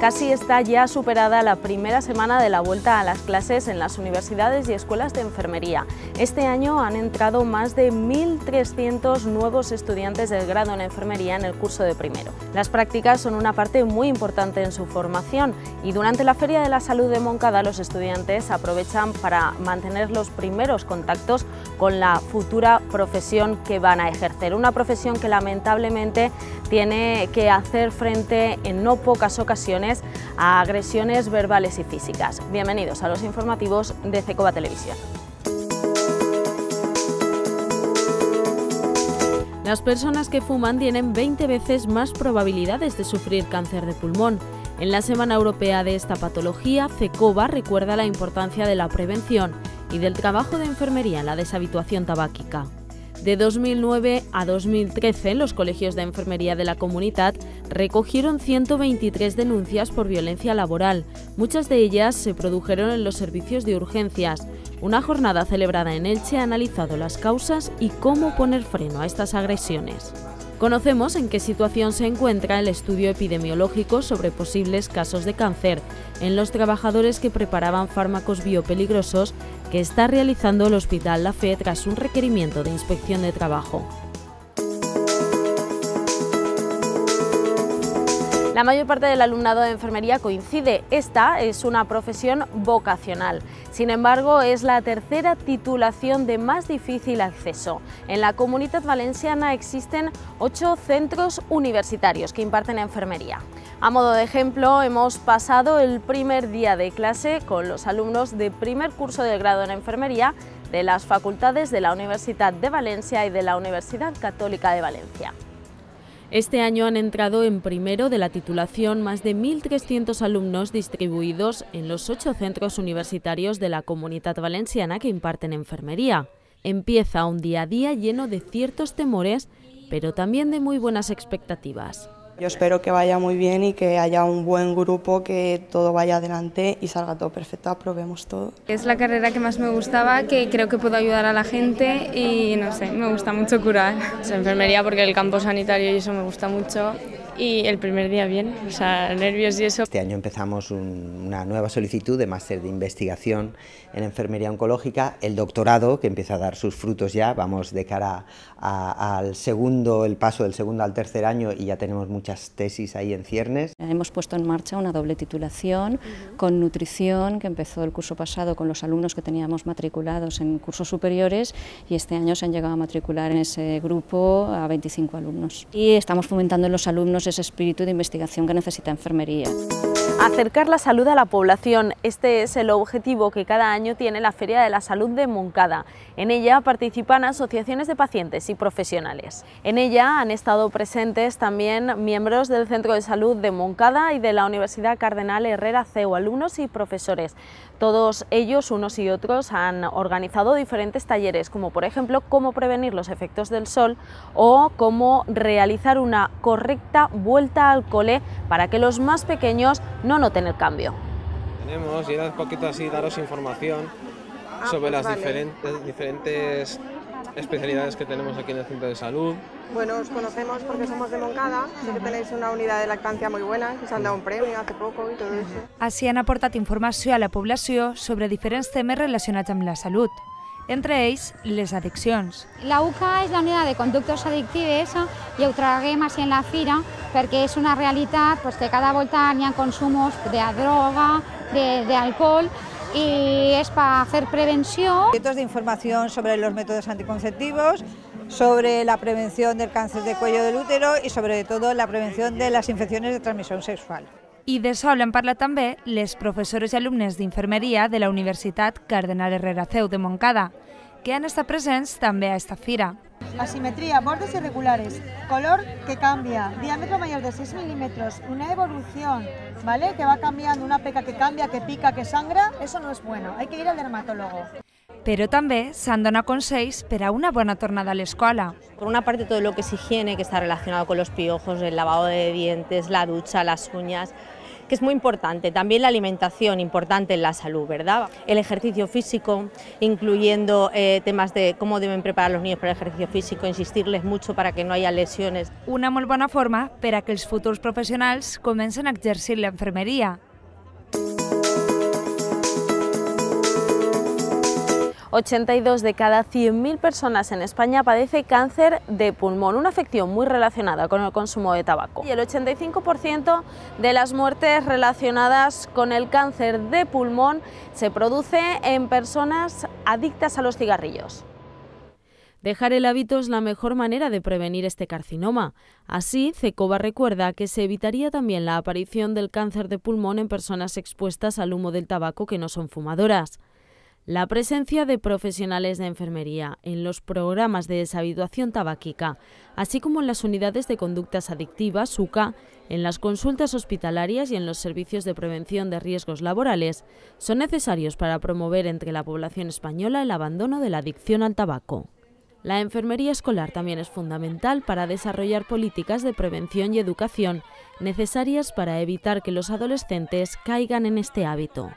Casi está ya superada la primera semana de la vuelta a las clases en las universidades y escuelas de enfermería. Este año han entrado más de 1.300 nuevos estudiantes del grado en enfermería en el curso de primero. Las prácticas son una parte muy importante en su formación y durante la Feria de la Salud de Moncada los estudiantes aprovechan para mantener los primeros contactos con la futura profesión que van a ejercer. Una profesión que lamentablemente tiene que hacer frente en no pocas ocasiones a agresiones verbales y físicas. Bienvenidos a los informativos de CECOBA Televisión. Las personas que fuman tienen 20 veces más probabilidades de sufrir cáncer de pulmón. En la Semana Europea de esta patología, CECOBA recuerda la importancia de la prevención y del trabajo de enfermería en la deshabituación tabáquica. De 2009 a 2013, los colegios de enfermería de la comunidad recogieron 123 denuncias por violencia laboral. Muchas de ellas se produjeron en los servicios de urgencias. Una jornada celebrada en Elche ha analizado las causas y cómo poner freno a estas agresiones. Conocemos en qué situación se encuentra el estudio epidemiológico sobre posibles casos de cáncer en los trabajadores que preparaban fármacos biopeligrosos que está realizando el Hospital La Fe tras un requerimiento de inspección de trabajo. La mayor parte del alumnado de enfermería coincide. Esta es una profesión vocacional. Sin embargo, es la tercera titulación de más difícil acceso. En la Comunidad Valenciana existen ocho centros universitarios que imparten enfermería. A modo de ejemplo, hemos pasado el primer día de clase con los alumnos de primer curso de grado en enfermería de las facultades de la Universidad de Valencia y de la Universidad Católica de Valencia. Este año han entrado en primero de la titulación más de 1.300 alumnos distribuidos en los ocho centros universitarios de la Comunidad Valenciana que imparten enfermería. Empieza un día a día lleno de ciertos temores, pero también de muy buenas expectativas. Yo espero que vaya muy bien y que haya un buen grupo, que todo vaya adelante y salga todo perfecto, aprobemos todo. Es la carrera que más me gustaba, que creo que puedo ayudar a la gente y no sé, me gusta mucho curar. Es enfermería porque el campo sanitario y eso me gusta mucho y el primer día bien, o sea, nervios y eso. Este año empezamos una nueva solicitud de máster de investigación en enfermería oncológica, el doctorado que empieza a dar sus frutos ya, vamos de cara al segundo, el paso del segundo al tercer año y ya tenemos muchas tesis ahí en ciernes. Hemos puesto en marcha una doble titulación con nutrición que empezó el curso pasado con los alumnos que teníamos matriculados en cursos superiores y este año se han llegado a matricular en ese grupo a 25 alumnos. Y estamos fomentando en los alumnos ese espíritu de investigación que necesita enfermería. Acercar la salud a la población, este es el objetivo que cada año tiene la Feria de la Salud de Moncada. En ella participan asociaciones de pacientes y profesionales. En ella han estado presentes también miembros del Centro de Salud de Moncada y de la Universidad Cardenal Herrera CEU, alumnos y profesores. Todos ellos, unos y otros, han organizado diferentes talleres, como por ejemplo cómo prevenir los efectos del sol o cómo realizar una correcta vuelta al cole para que los más pequeños noten el cambio. Tenemos, y era un poquito así daros información ah, sobre pues las diferentes, diferentes especialidades que tenemos aquí en el centro de salud. Bueno, os conocemos porque somos de Moncada, sé que tenéis una unidad de lactancia muy buena, que os han dado un premio hace poco y todo eso. Així han aportat informació a la població sobre diferents temes relacionats amb la salut, entre ells les addiccions. La UCA és la unitat de conductes addictives i ho traguem així en la fira perquè és una realitat pues, que cada volta hi ha consumos de droga, d'alcohol y es para hacer prevención. Cientos de información sobre los métodos anticonceptivos, sobre la prevención del cáncer de cuello del útero y sobre todo la prevención de las infecciones de transmisión sexual. I d'això hablen parla també les professores i alumnes d'infermeria de la Universitat Cardenal Herrera Ceu de Moncada, que han estat presents també a esta fira. Asimetría, bordes irregulares, color que cambia, diámetro mayor de 6 milímetros, una evolución, ¿vale? Que va cambiando, una peca que cambia, que pica, que sangra, eso no es bueno, hay que ir al dermatólogo. Però també s'han donat consells per a una bona tornada a l'escola. Por una parte todo lo que es higiene, que está relacionado con los piojos, el lavado de dientes, la ducha, las uñas, que es muy importante. También la alimentación, importante en la salud, ¿verdad? El ejercicio físico, incluyendo eh, temas de cómo deben preparar los niños para el ejercicio físico, insistirles mucho para que no haya lesiones. Una muy buena forma para que los futuros profesionales comiencen a ejercer la enfermería. 82 de cada 100.000 personas en España padece cáncer de pulmón, una afección muy relacionada con el consumo de tabaco. Y el 85% de las muertes relacionadas con el cáncer de pulmón se produce en personas adictas a los cigarrillos. Dejar el hábito es la mejor manera de prevenir este carcinoma. Así, CECOBA recuerda que se evitaría también la aparición del cáncer de pulmón en personas expuestas al humo del tabaco que no son fumadoras. La presencia de profesionales de enfermería en los programas de deshabituación tabáquica, así como en las unidades de conductas adictivas, SUCA, en las consultas hospitalarias y en los servicios de prevención de riesgos laborales, son necesarios para promover entre la población española el abandono de la adicción al tabaco. La enfermería escolar también es fundamental para desarrollar políticas de prevención y educación necesarias para evitar que los adolescentes caigan en este hábito.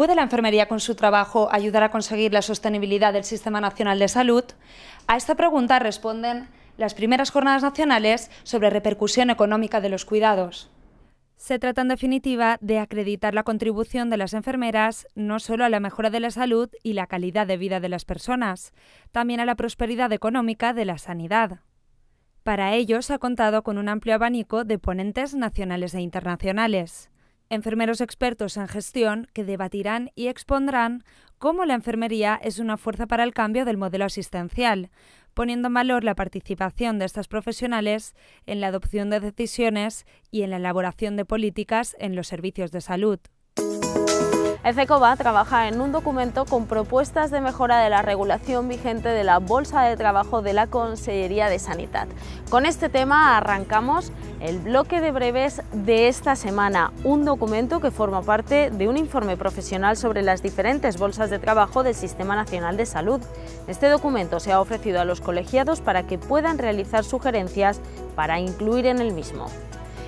¿Puede la enfermería con su trabajo ayudar a conseguir la sostenibilidad del Sistema Nacional de Salud? A esta pregunta responden las primeras jornadas nacionales sobre repercusión económica de los cuidados. Se trata en definitiva de acreditar la contribución de las enfermeras no solo a la mejora de la salud y la calidad de vida de las personas, también a la prosperidad económica de la sanidad. Para ello se ha contado con un amplio abanico de ponentes nacionales e internacionales enfermeros expertos en gestión que debatirán y expondrán cómo la enfermería es una fuerza para el cambio del modelo asistencial, poniendo en valor la participación de estas profesionales en la adopción de decisiones y en la elaboración de políticas en los servicios de salud. El CECOBA trabaja en un documento con propuestas de mejora de la regulación vigente de la Bolsa de Trabajo de la Consellería de Sanidad. Con este tema arrancamos el bloque de breves de esta semana, un documento que forma parte de un informe profesional sobre las diferentes bolsas de trabajo del Sistema Nacional de Salud. Este documento se ha ofrecido a los colegiados para que puedan realizar sugerencias para incluir en el mismo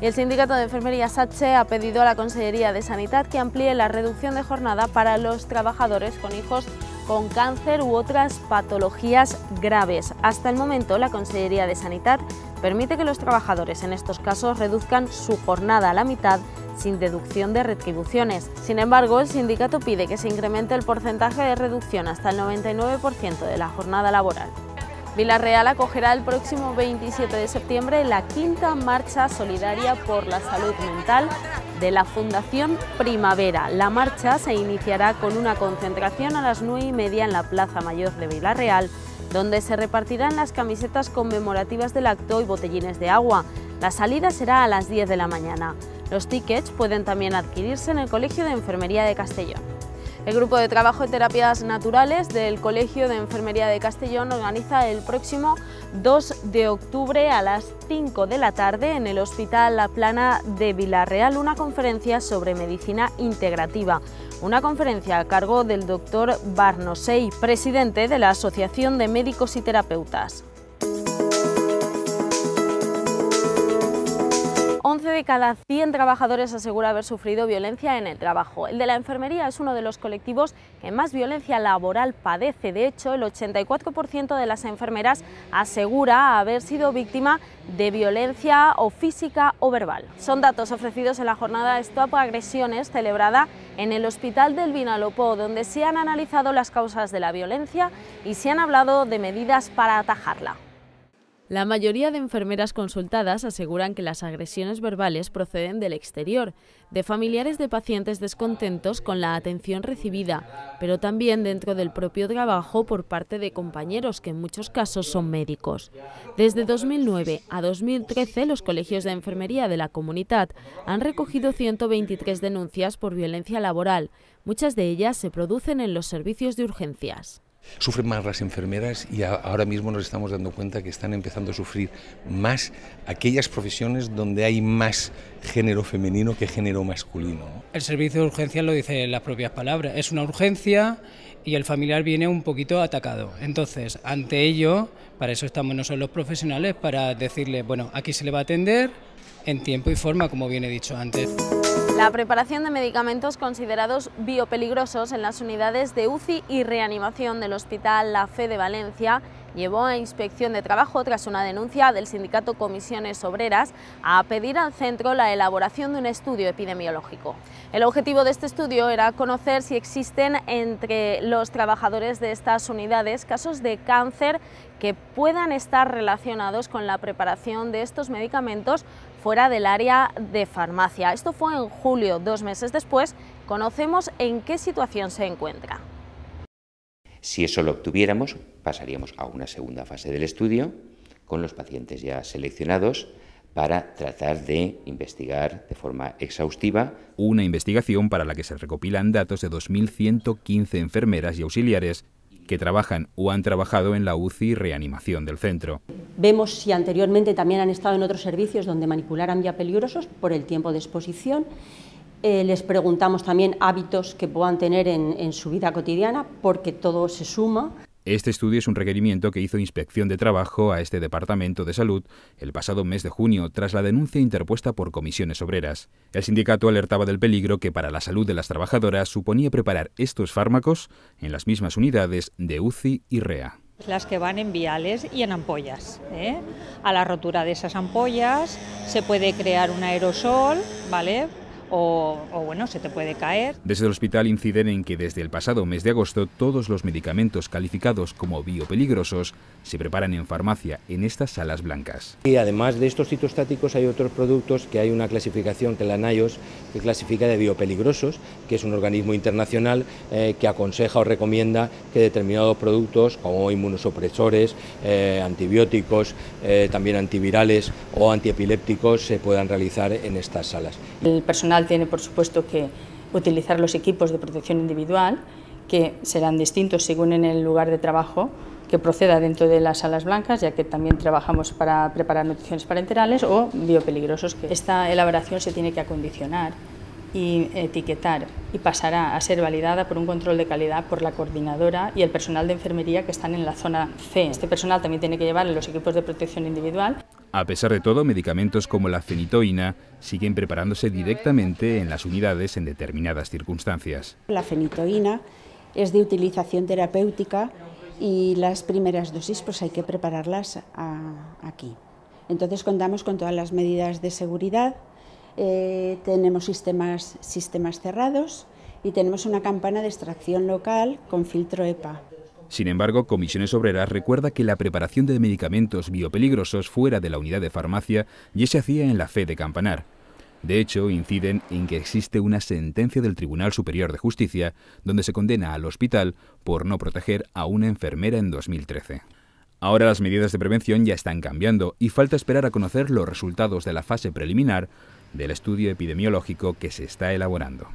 el Sindicato de Enfermería SATSE ha pedido a la Consellería de Sanidad que amplíe la reducción de jornada para los trabajadores con hijos con cáncer u otras patologías graves. Hasta el momento, la Consellería de Sanidad permite que los trabajadores en estos casos reduzcan su jornada a la mitad sin deducción de retribuciones. Sin embargo, el sindicato pide que se incremente el porcentaje de reducción hasta el 99% de la jornada laboral. Villarreal acogerá el próximo 27 de septiembre la quinta marcha solidaria por la salud mental de la Fundación Primavera. La marcha se iniciará con una concentración a las 9 y media en la Plaza Mayor de Villarreal, donde se repartirán las camisetas conmemorativas del acto y botellines de agua. La salida será a las 10 de la mañana. Los tickets pueden también adquirirse en el Colegio de Enfermería de Castellón. El Grupo de Trabajo de Terapias Naturales del Colegio de Enfermería de Castellón organiza el próximo 2 de octubre a las 5 de la tarde en el Hospital La Plana de Villarreal una conferencia sobre medicina integrativa. Una conferencia a cargo del doctor Barnosei, presidente de la Asociación de Médicos y Terapeutas. 11 de cada 100 trabajadores asegura haber sufrido violencia en el trabajo. El de la enfermería es uno de los colectivos que más violencia laboral padece. De hecho, el 84% de las enfermeras asegura haber sido víctima de violencia o física o verbal. Son datos ofrecidos en la jornada Stop Agresiones celebrada en el Hospital del Vinalopó, donde se han analizado las causas de la violencia y se han hablado de medidas para atajarla. La mayoría de enfermeras consultadas aseguran que las agresiones verbales proceden del exterior, de familiares de pacientes descontentos con la atención recibida, pero también dentro del propio trabajo por parte de compañeros que en muchos casos son médicos. Desde 2009 a 2013 los colegios de enfermería de la comunidad han recogido 123 denuncias por violencia laboral, muchas de ellas se producen en los servicios de urgencias. Sufren más las enfermeras y ahora mismo nos estamos dando cuenta que están empezando a sufrir más aquellas profesiones donde hay más género femenino que género masculino. El servicio de urgencia lo dice en las propias palabras, es una urgencia y el familiar viene un poquito atacado. Entonces, ante ello, para eso estamos nosotros los profesionales, para decirle, bueno, aquí se le va a atender, en tiempo y forma, como bien he dicho antes. La preparación de medicamentos considerados biopeligrosos en las unidades de UCI y reanimación del Hospital La Fe de Valencia llevó a inspección de trabajo tras una denuncia del sindicato Comisiones Obreras a pedir al centro la elaboración de un estudio epidemiológico. El objetivo de este estudio era conocer si existen entre los trabajadores de estas unidades casos de cáncer que puedan estar relacionados con la preparación de estos medicamentos fuera del área de farmacia. Esto fue en julio, dos meses después, conocemos en qué situación se encuentra. Si eso lo obtuviéramos, pasaríamos a una segunda fase del estudio con los pacientes ya seleccionados para tratar de investigar de forma exhaustiva. Una investigación para la que se recopilan datos de 2.115 enfermeras y auxiliares que trabajan o han trabajado en la UCI reanimación del centro. Vemos si anteriormente también han estado en otros servicios donde manipularan ya peligrosos por el tiempo de exposición eh, les preguntamos también hábitos que puedan tener en, su vida cotidiana, porque todo se suma. Este estudio es un requerimiento que hizo Inspección de Trabajo a este Departamento de Salud el pasado mes de junio tras la denuncia interpuesta por comisiones obreras. El sindicato alertaba del peligro que para la salud de las trabajadoras suponía preparar estos fármacos en las mismas unidades de UCI y REA. Las que van en viales y en ampollas. ¿eh? A la rotura de esas ampollas se puede crear un aerosol, ¿vale? O, bueno, se te puede caer. Desde el hospital inciden en que desde el pasado mes de agosto todos los medicamentos calificados como biopeligrosos se preparan en farmacia en estas salas blancas. Y además de estos citostáticos hay otros productos que hay una clasificación que la NIOS que clasifica de biopeligrosos, que es un organismo internacional eh, que aconseja o recomienda que determinados productos como inmunosupresores, eh, antibióticos, eh, también antivirales o antiepilépticos se puedan realizar en estas salas. El personal tiene, por supuesto, que utilizar los equipos de protección individual, que serán distintos según en el lugar de trabajo que proceda dentro de las salas blancas, ya que también trabajamos para preparar nutriciones parenterales o biopeligrosos. Que esta elaboración se tiene que acondicionar y etiquetar y pasará a ser validada por un control de calidad por la coordinadora y el personal de enfermería que están en la zona C. Este personal también tiene que llevar los equipos de protección individual. A pesar de todo, medicamentos como la fenitoína siguen preparándose directamente en las unidades en determinadas circunstancias. La fenitoína es de utilización terapéutica y las primeras dosis pues hay que prepararlas aquí. Entonces contamos con todas las medidas de seguridad eh, tenemos sistemas, sistemas cerrados y tenemos una campana de extracción local con filtro EPA. Sin embargo, Comisiones Obreras recuerda que la preparación de medicamentos biopeligrosos fuera de la unidad de farmacia ya se hacía en la fe de Campanar. De hecho, inciden en que existe una sentencia del Tribunal Superior de Justicia donde se condena al hospital por no proteger a una enfermera en 2013. Ahora las medidas de prevención ya están cambiando y falta esperar a conocer los resultados de la fase preliminar del estudio epidemiológico que se está elaborando.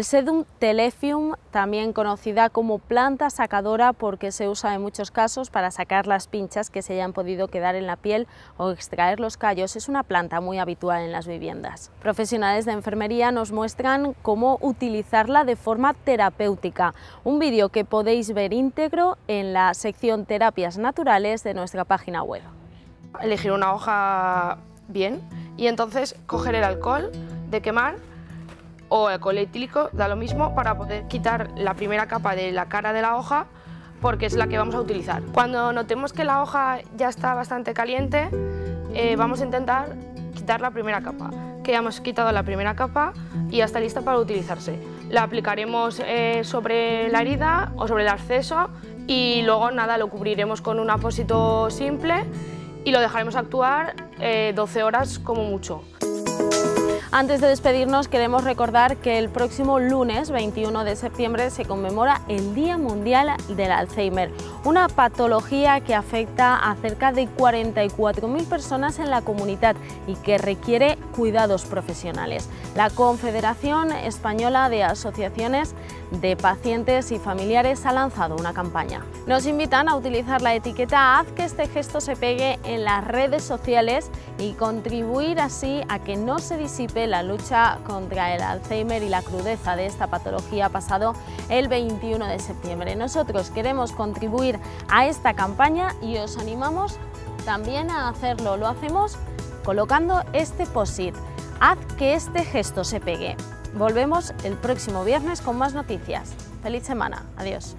El sedum telefium, también conocida como planta sacadora porque se usa en muchos casos para sacar las pinchas que se hayan podido quedar en la piel o extraer los callos, es una planta muy habitual en las viviendas. Profesionales de enfermería nos muestran cómo utilizarla de forma terapéutica, un vídeo que podéis ver íntegro en la sección Terapias Naturales de nuestra página web. Elegir una hoja bien y entonces coger el alcohol de quemar o alcohol etílico, da lo mismo, para poder quitar la primera capa de la cara de la hoja porque es la que vamos a utilizar. Cuando notemos que la hoja ya está bastante caliente, eh, vamos a intentar quitar la primera capa. Que ya hemos quitado la primera capa y ya está lista para utilizarse. La aplicaremos eh, sobre la herida o sobre el acceso y luego nada, lo cubriremos con un apósito simple y lo dejaremos actuar 12 eh, horas como mucho. Antes de despedirnos queremos recordar que el próximo lunes 21 de septiembre se conmemora el Día Mundial del Alzheimer, una patología que afecta a cerca de 44.000 personas en la comunidad y que requiere cuidados profesionales. La Confederación Española de Asociaciones de Pacientes y Familiares ha lanzado una campaña. Nos invitan a utilizar la etiqueta Haz que este gesto se pegue en las redes sociales y contribuir así a que no se disipe la lucha contra el Alzheimer y la crudeza de esta patología pasado el 21 de septiembre. Nosotros queremos contribuir a esta campaña y os animamos también a hacerlo. Lo hacemos colocando este post-it. Haz que este gesto se pegue. Volvemos el próximo viernes con más noticias. Feliz semana. Adiós.